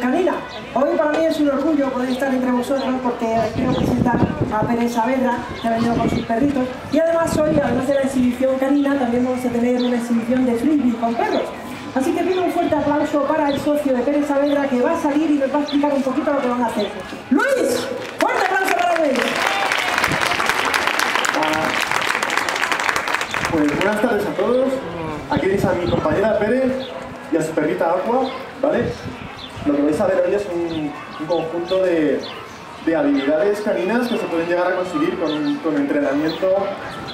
canina. Hoy para mí es un orgullo poder estar entre vosotros porque quiero presentar a Pérez Saavedra, que ha venido con sus perritos. Y además hoy, además de la exhibición canina, también vamos a tener una exhibición de frisbee con perros. Así que pido un fuerte aplauso para el socio de Pérez Saavedra que va a salir y nos va a explicar un poquito lo que van a hacer. ¡Luis! ¡Fuerte aplauso para Luis! Pues buenas tardes a todos. Aquí tenéis a mi compañera Pérez y a su perrita Aqua, ¿vale? Lo que vais a ver hoy es un, un conjunto de, de, habilidades caninas que se pueden llegar a conseguir con, con entrenamiento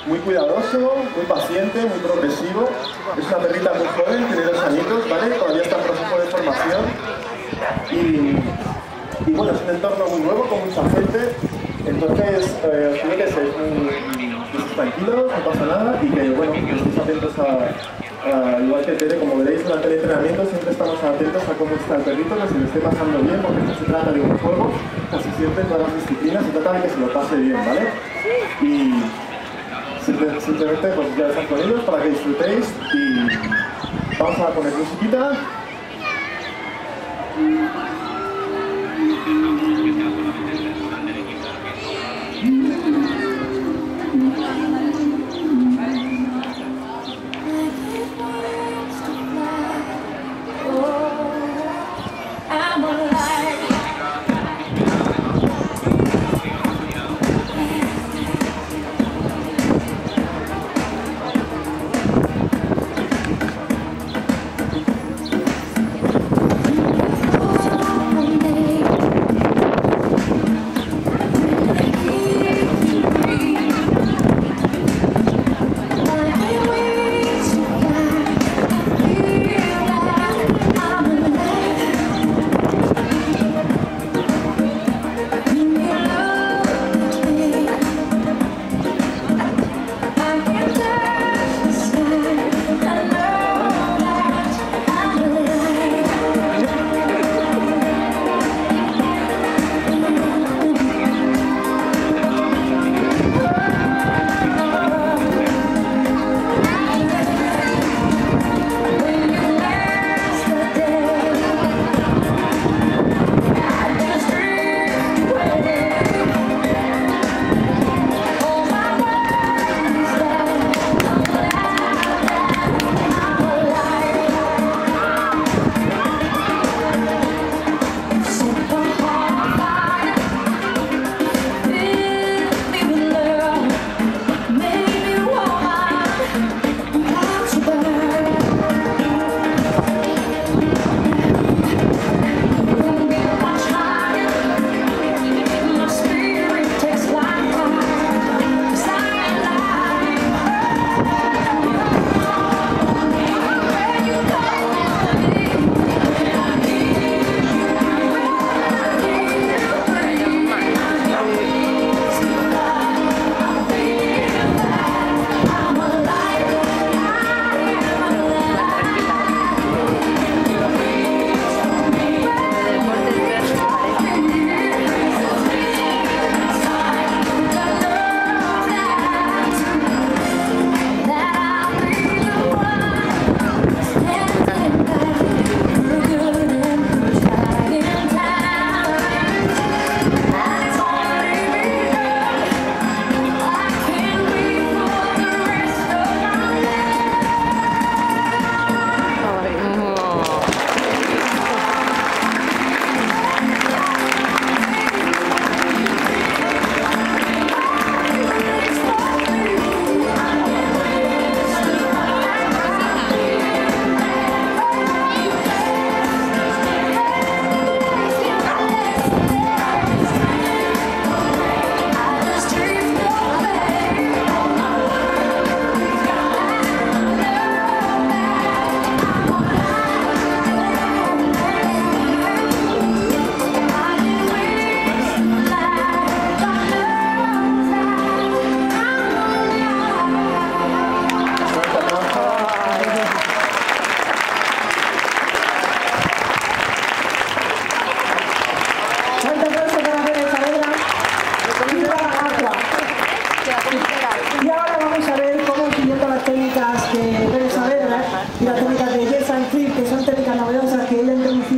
muy cuidadoso, muy paciente, muy progresivo. Es una perrita muy joven, tiene dos añitos, ¿vale? Todavía está en proceso de formación. Y, y bueno, es un entorno muy nuevo, con mucha gente. Entonces, eh, os que seáis muy, tranquilos, no pasa nada y que, bueno, que estéis atentos a, igual que Tere, como veréis durante el entrenamiento siempre estamos atentos a cómo está el perrito, que se lo esté pasando bien, porque esto se trata de un juego, casi siempre en todas las disciplinas se trata de que se lo pase bien, ¿vale? Y simplemente pues ya están con ellos para que disfrutéis y vamos a poner musiquita.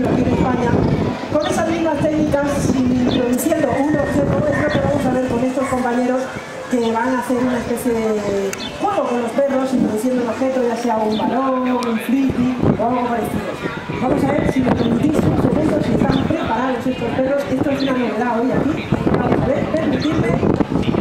aquí en España, con esas mismas técnicas, introduciendo un objeto, es lo que vamos a ver con estos compañeros que van a hacer una especie de juego con los perros, introduciendo un objeto, ya sea un balón, un frisbee o algo parecido. Vamos a ver si me permitís un segundo, si están preparados estos perros. Esto es una novedad hoy aquí. Vamos a ver, permitidme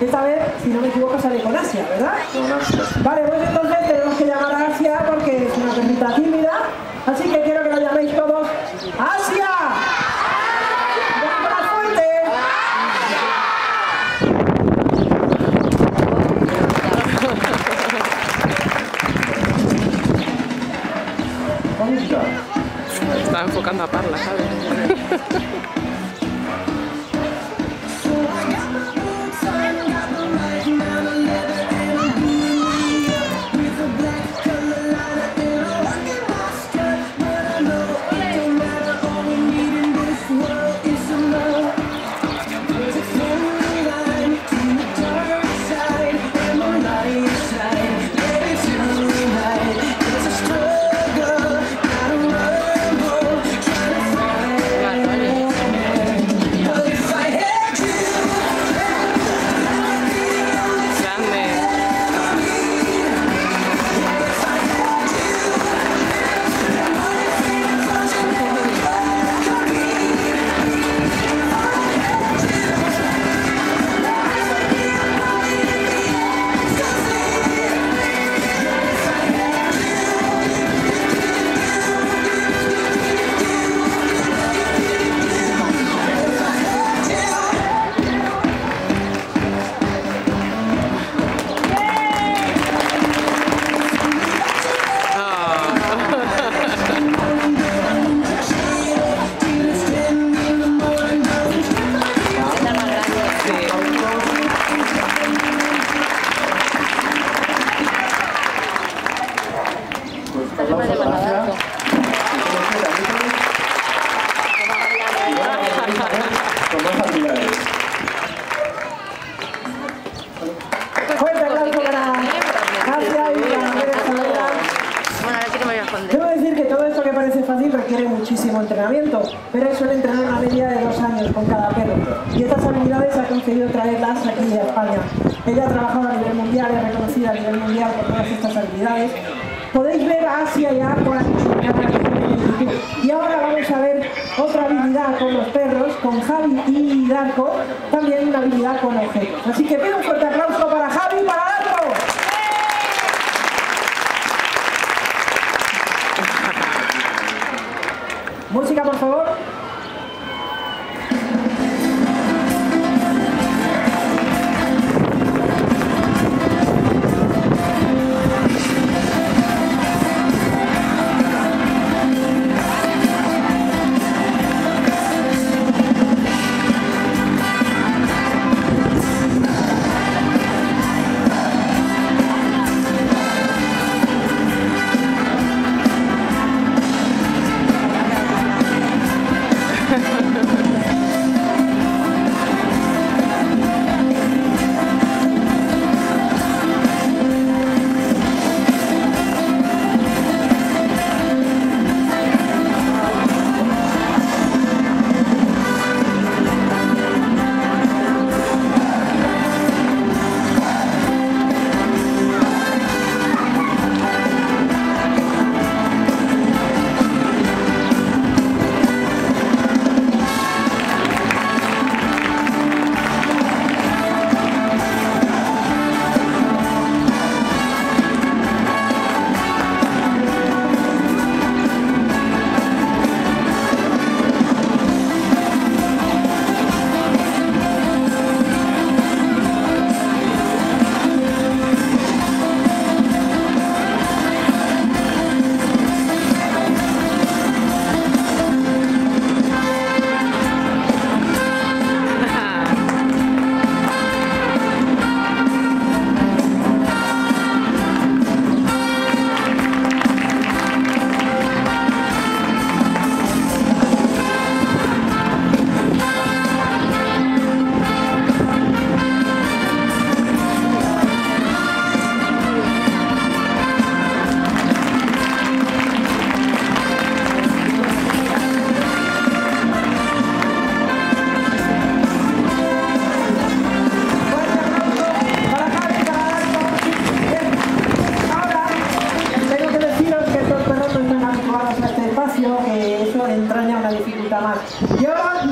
Esta vez, si no me equivoco, sale con Asia, ¿verdad? Vale, pues entonces tenemos que llamar a Asia porque es una perrita tímida. Así que quiero que la llaméis todos. ¡Asia! Está enfocando a Parla, ¿sabes? Javi y Darko, también una habilidad con objetos. Así que pido un fuerte aplauso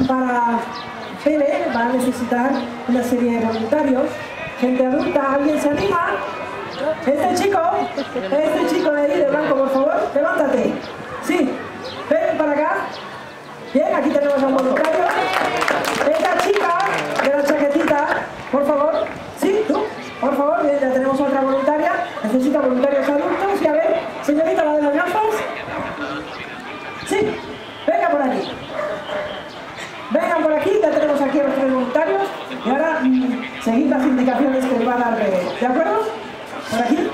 para Pere, va a necesitar una serie de voluntarios, gente adulta. ¿Alguien se anima? Este chico, este chico de ahí de blanco, por favor, levántate. Sí, ven para acá. Bien, aquí tenemos a un voluntario. Esta chica de la chaquetita, por favor. Sí, tú, por favor, ya tenemos otra voluntaria. Necesita voluntarios adultos. Y a ver, señorita, la de las gafas. Sí, venga por aquí. Vengan por aquí, ya tenemos aquí a los tres voluntarios. Y ahora mm, seguid las indicaciones que va a dar ¿de acuerdo? Por aquí.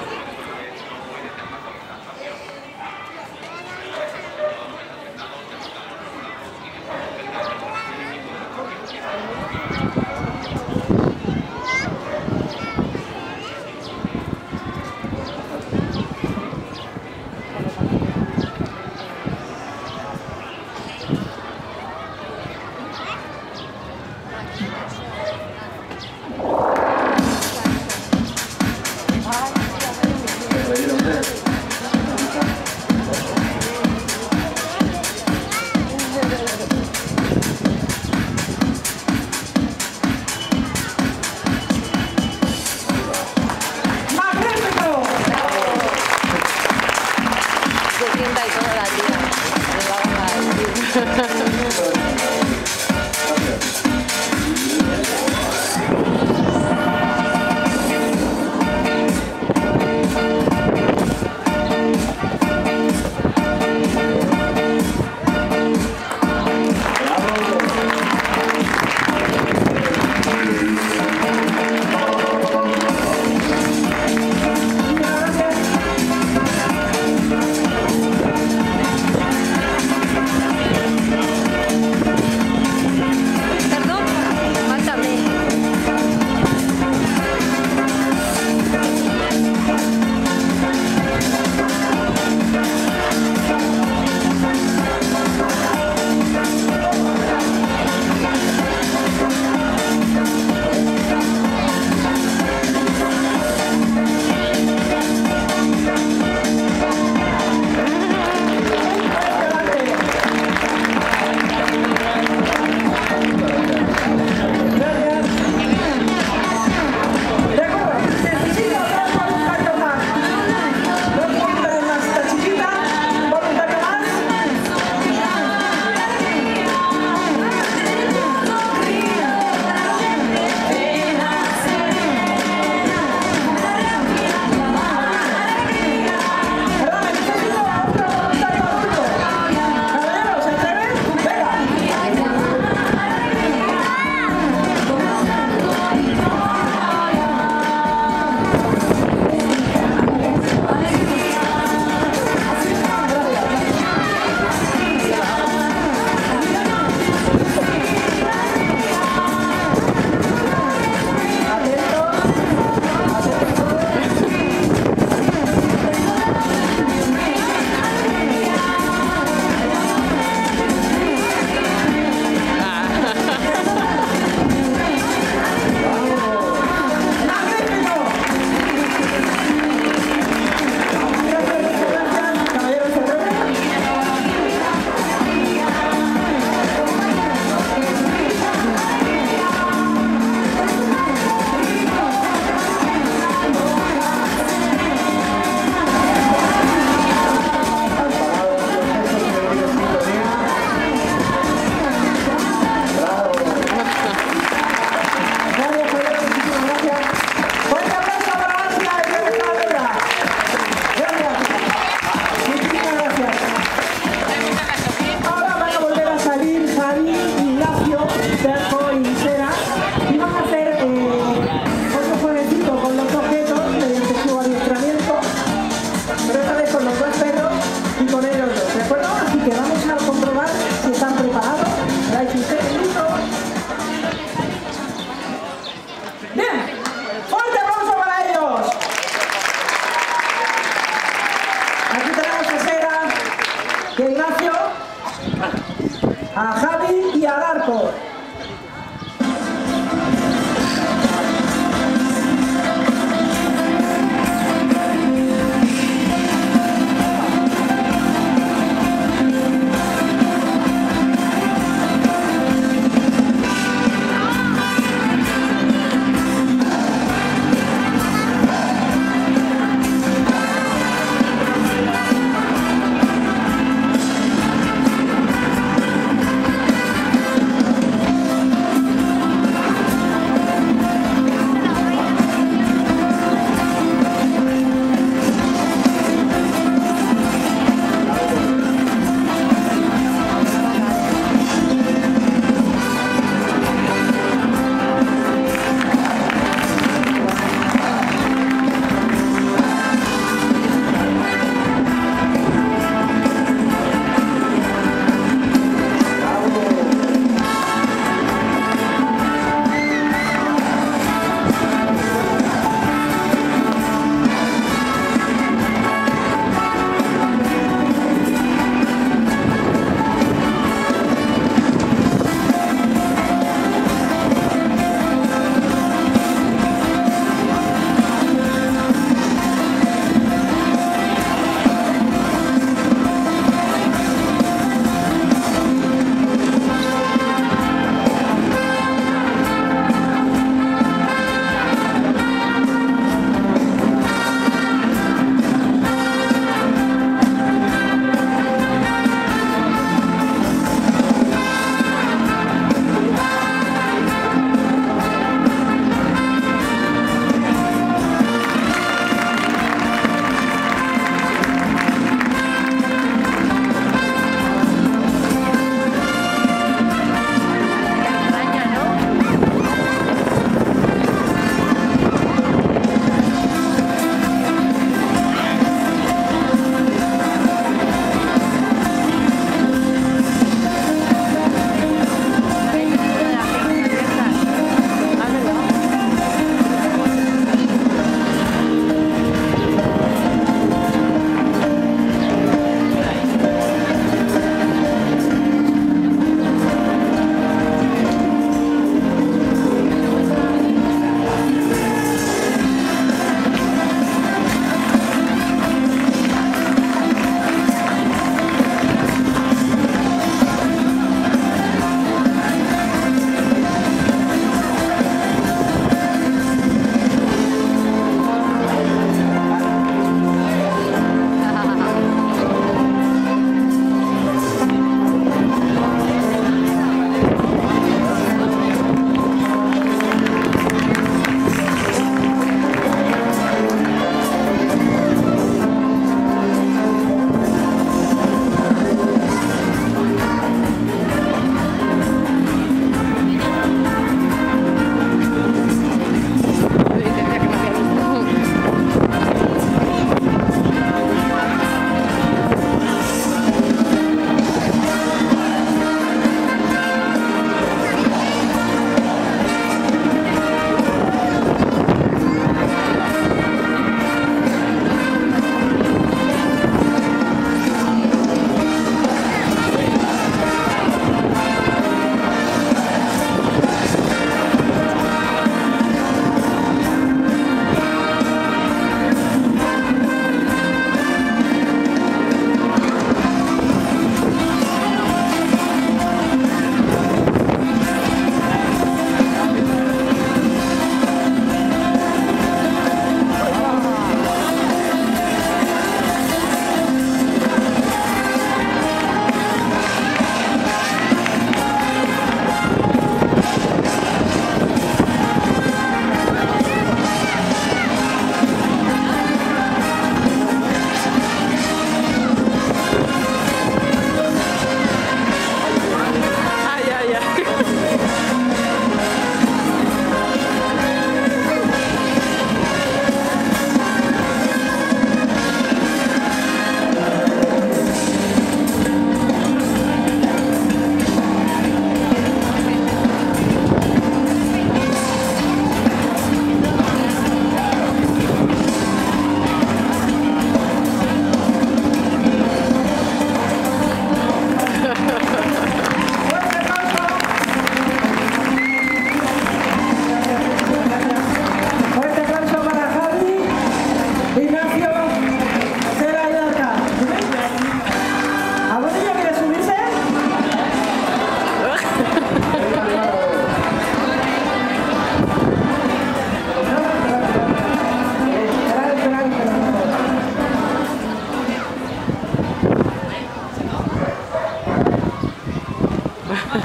Ay,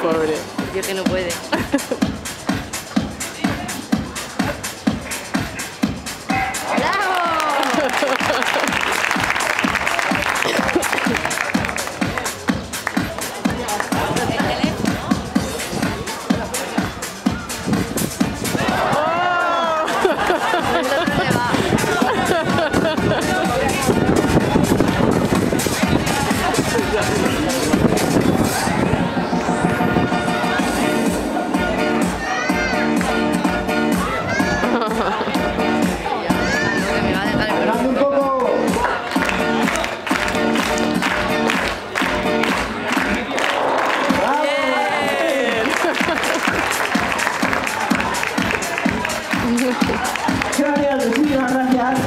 pobre. Yo que no puede. Gracias, muchísimas gracias.